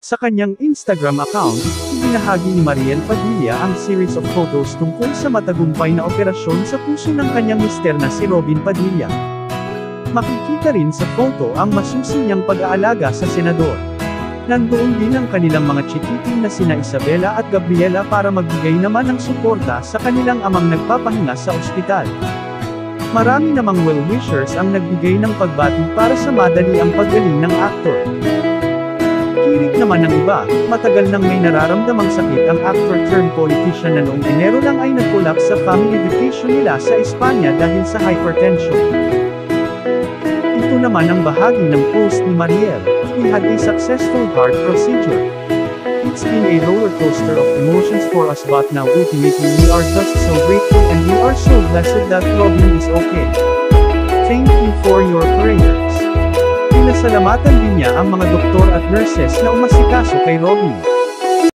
Sa kanyang Instagram account, ibinahagi ni Mariel Padilla ang series of photos tungkol sa matagumpay na operasyon sa puso ng kanyang mister na si Robin Padilla. Makikita rin sa photo ang masusi niyang pag-aalaga sa senador. Nandoon din ang kanilang mga chikiting na sina Isabela at Gabriela para magbigay naman ng suporta sa kanilang amang nagpapahinga sa ospital. Marami namang well-wishers ang nagbigay ng pagbati para sa madali ang paggaling ng aktor. Naman ng iba, matagal nang may nararamdamang sakit ang actor turned politician na noong Enero lang ay nag-collapse sa family vacation nila sa Espanya dahil sa hypertension. Ito naman ang bahagi ng post ni Mariel. We had a successful heart procedure. It's been a roller coaster of emotions for us but now ultimately we are just so grateful and we are so blessed that Robin is okay. Thank you for your prayers. Pinasalamatan din niya ang mga doktor at nurses na umasikaso kay Robin.